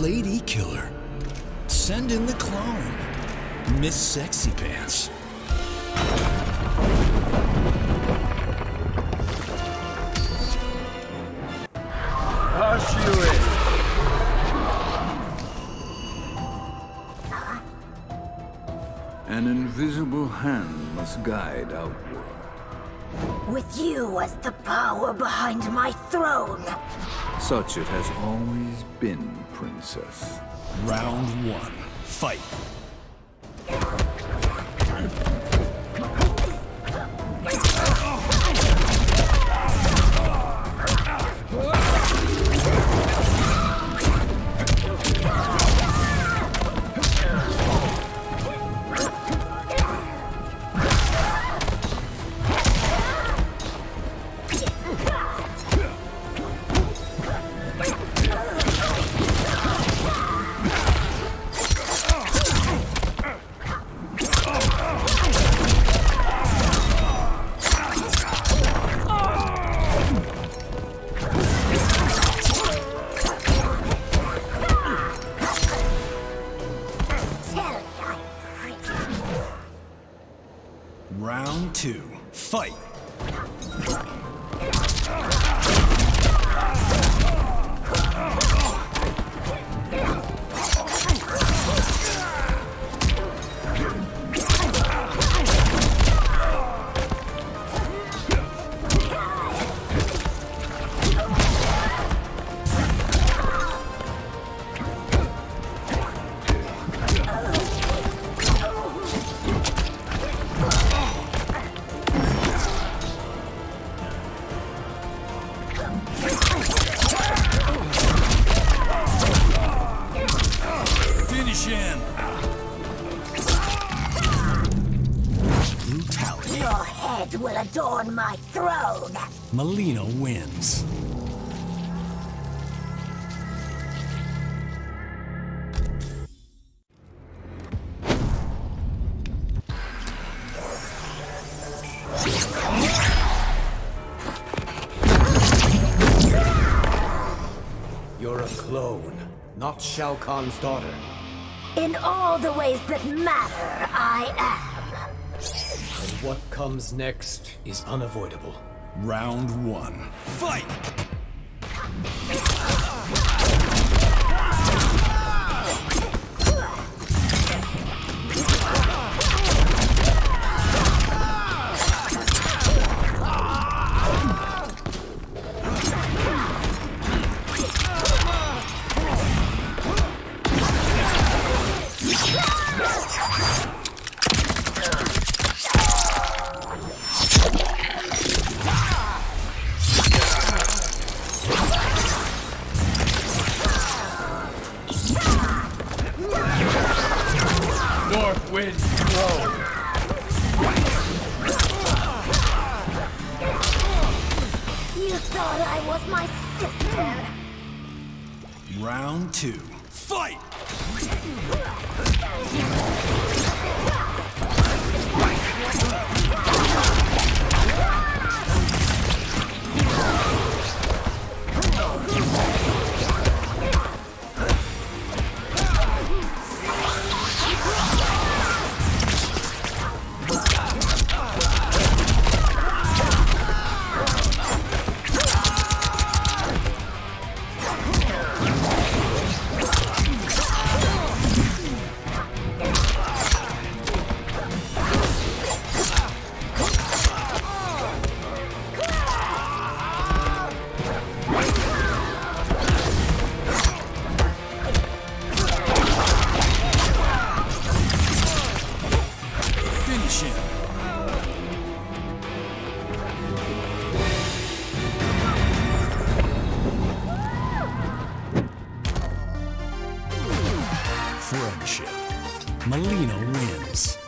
Lady Killer. Send in the clone. Miss Sexy Pants. Hush you it. An invisible hand must guide outward. With you as the power behind my throne. Such it has always been, Princess. Round one. Fight. Round two. Fight. Finish him. Brutality. Your head will adorn my throne. Mileena wins. Not Shao Kahn's daughter. In all the ways that matter, I am. And what comes next is unavoidable. Round one. Fight. North wind blow. You thought I was my sister. Round two. Fight. Mileena wins.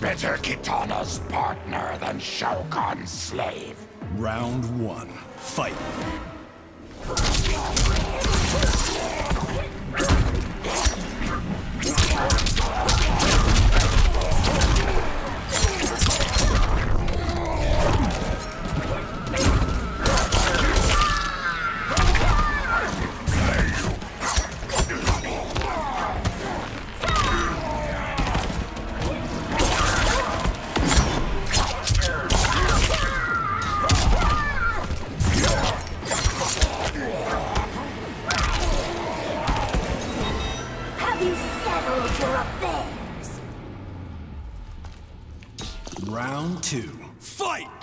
Better Kitana's partner than Shao Kahn's slave. Round one. Fight. Your affairs? Round two. Fight!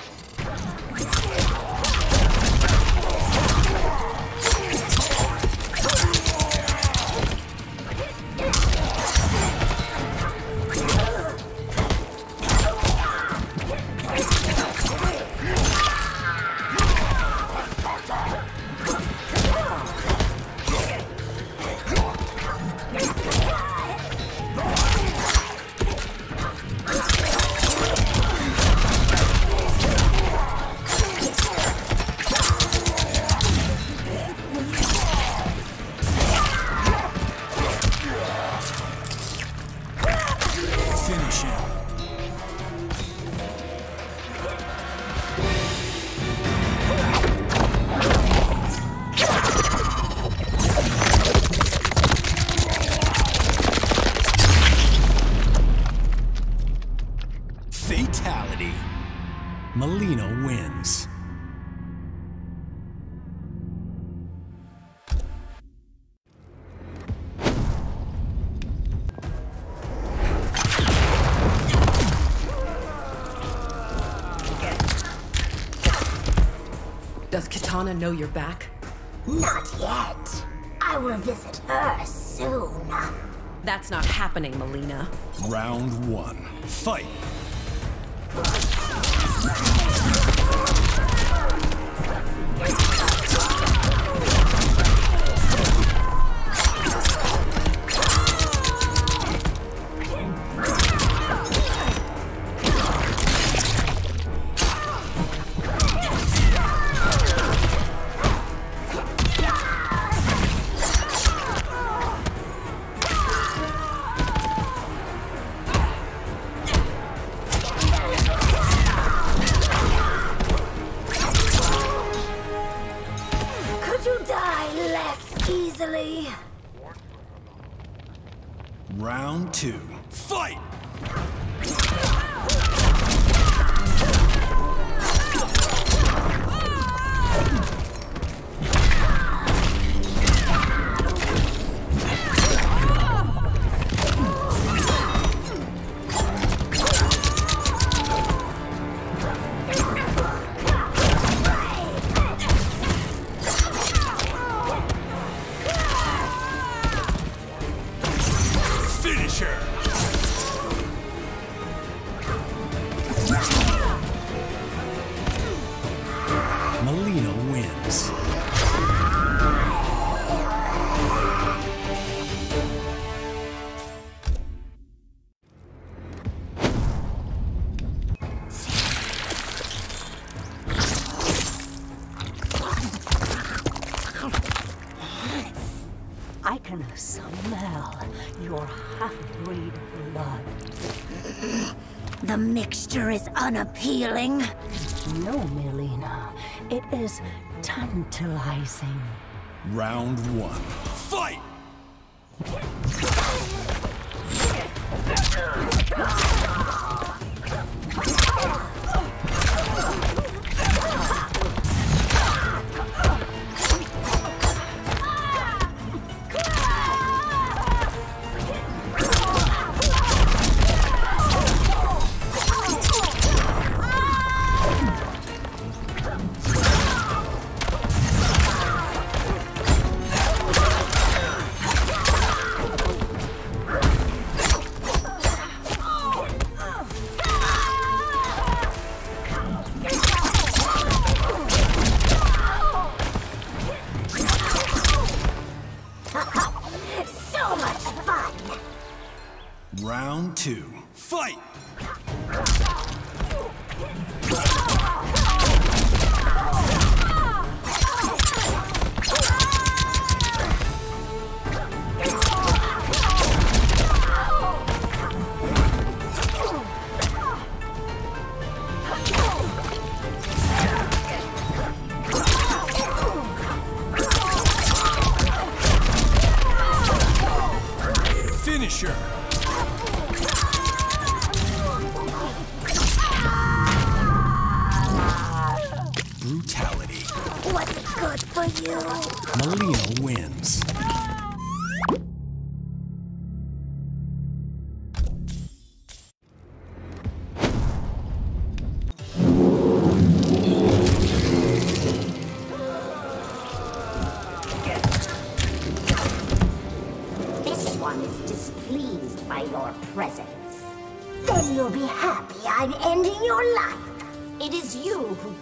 Does Kitana know you're back? Not yet. I will visit her soon. That's not happening, Mileena. Round one. Fight. I can smell your half-breed blood. The mixture is unappealing. No, Mileena. It is tantalizing. Round one.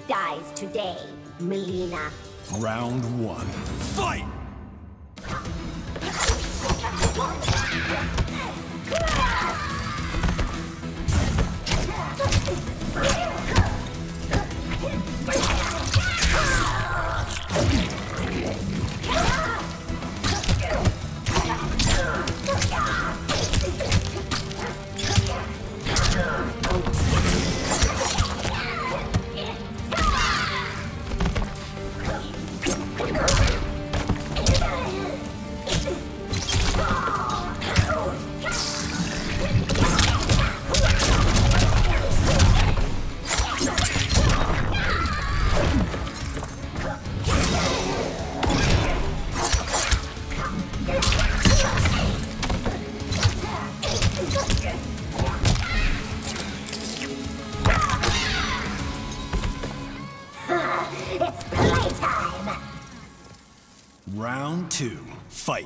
Dies today, Mileena. Round one. Fight! It's playtime. Round two. Fight.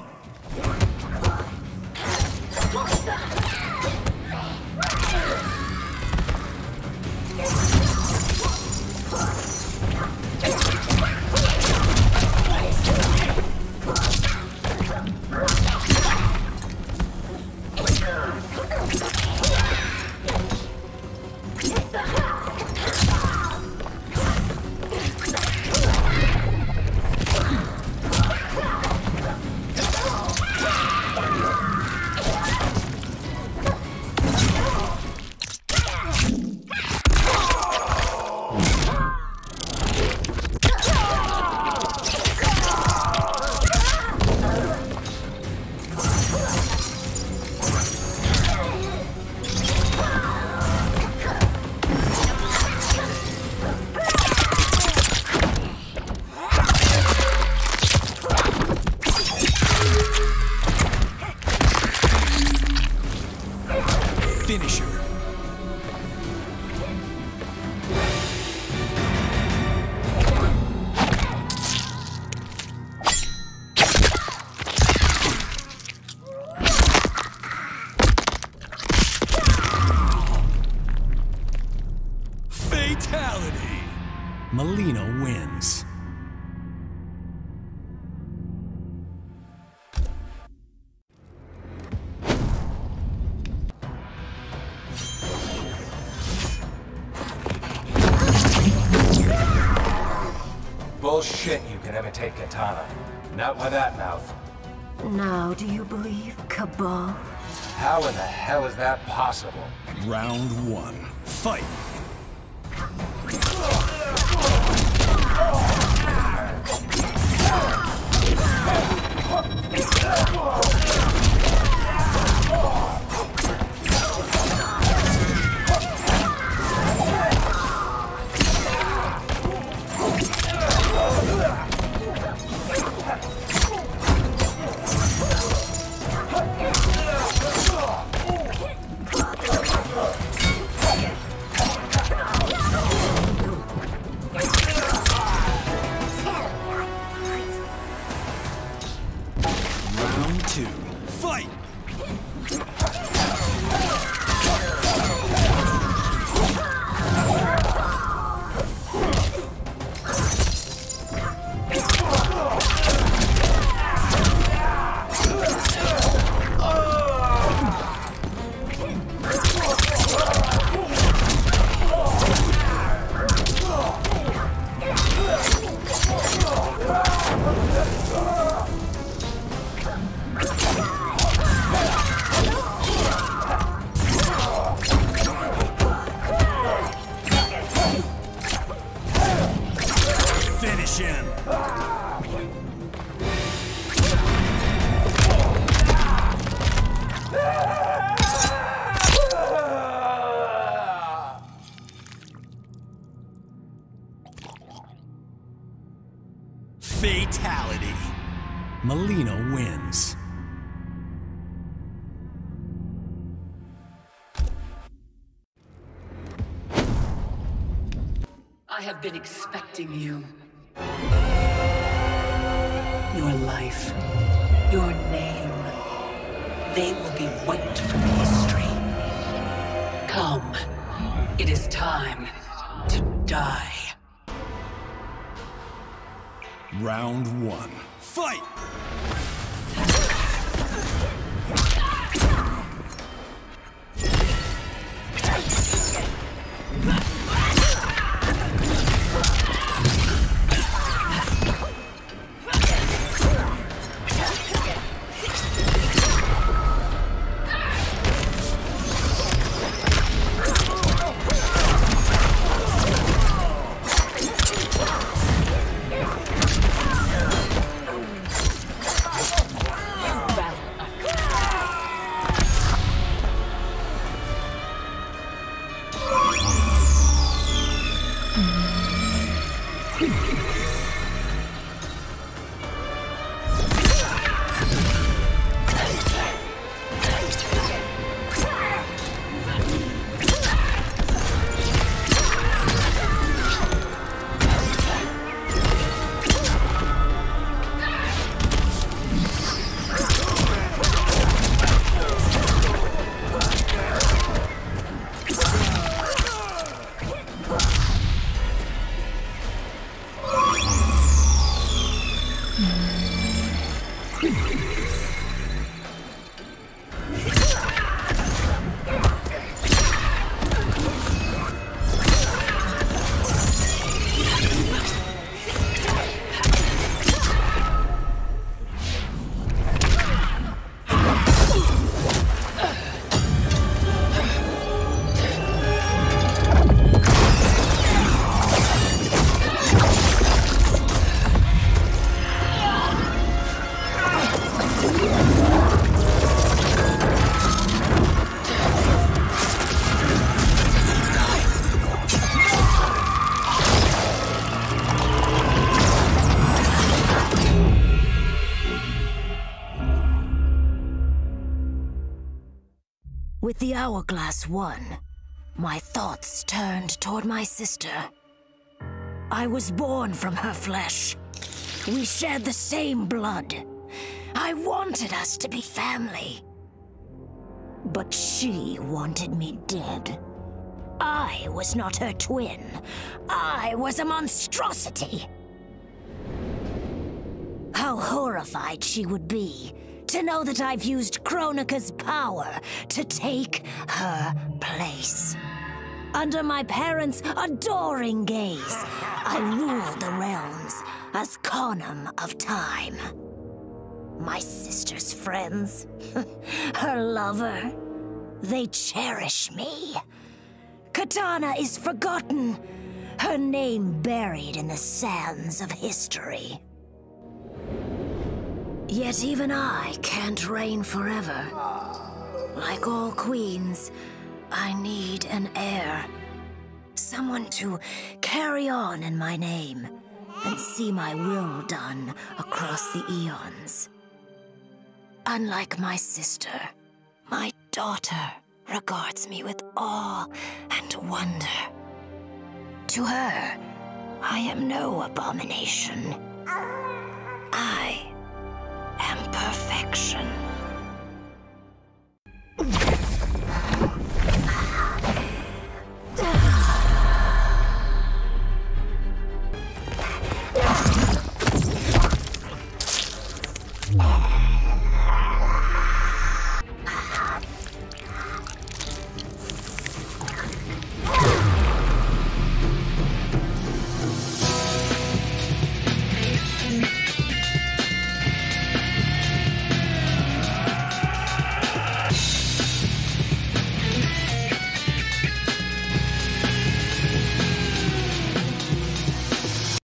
You Kitana. Not with that mouth. Now, do you believe Kabal? How in the hell is that possible? Round one. Fight. Round expecting you. Your life, your name, they will be wiped from history. Come, it is time to die. Round one. Fight! Hourglass won, my thoughts turned toward my sister. I was born from her flesh. We shared the same blood. I wanted us to be family. But she wanted me dead. I was not her twin. I was a monstrosity. How horrified she would be to know that I've used Kronika's power to take her place. Under my parents' adoring gaze, I rule the realms as Conum of Time. My sister's friends, her lover, they cherish me. Kitana is forgotten, her name buried in the sands of history. Yet even I can't reign forever. Like all queens, I need an heir. Someone to carry on in my name and see my will done across the eons. Unlike my sister, my daughter regards me with awe and wonder. To her, I am no abomination. I am perfection.